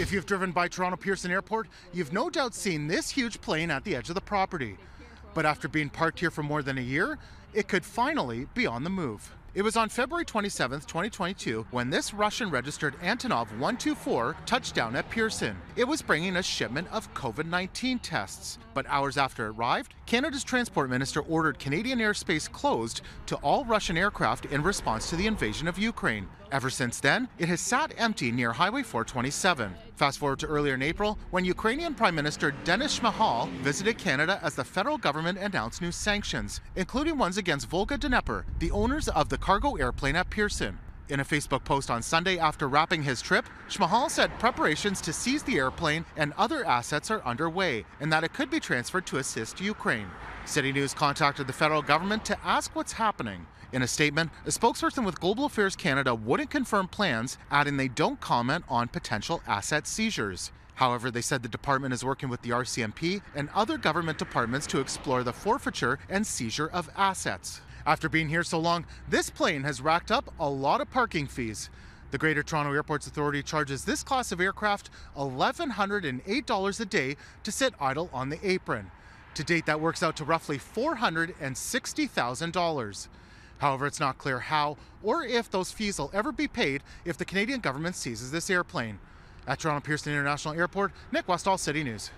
If you've driven by Toronto Pearson Airport, you've no doubt seen this huge plane at the edge of the property. But after being parked here for more than a year, it could finally be on the move. It was on February 27, 2022, when this Russian registered Antonov 124 touched down at Pearson. It was bringing a shipment of COVID 19 tests. But hours after it arrived, Canada's transport minister ordered Canadian airspace closed to all Russian aircraft in response to the invasion of Ukraine. Ever since then, it has sat empty near Highway 427. Fast forward to earlier in April, when Ukrainian Prime Minister Denis Shmyhal visited Canada as the federal government announced new sanctions, including ones against Volga Dnepr, the owners of the cargo airplane at Pearson. In a Facebook post on Sunday after wrapping his trip, Shmyhal said preparations to seize the airplane and other assets are underway and that it could be transferred to assist Ukraine. City News contacted the federal government to ask what's happening. In a statement, a spokesperson with Global Affairs Canada wouldn't confirm plans, adding they don't comment on potential asset seizures. However, they said the department is working with the RCMP and other government departments to explore the forfeiture and seizure of assets. After being here so long, this plane has racked up a lot of parking fees. The Greater Toronto Airports Authority charges this class of aircraft $1,108 a day to sit idle on the apron. To date, that works out to roughly $460,000. However, it's not clear how or if those fees will ever be paid if the Canadian government seizes this airplane. At Toronto Pearson International Airport, Nick Westoll, City News.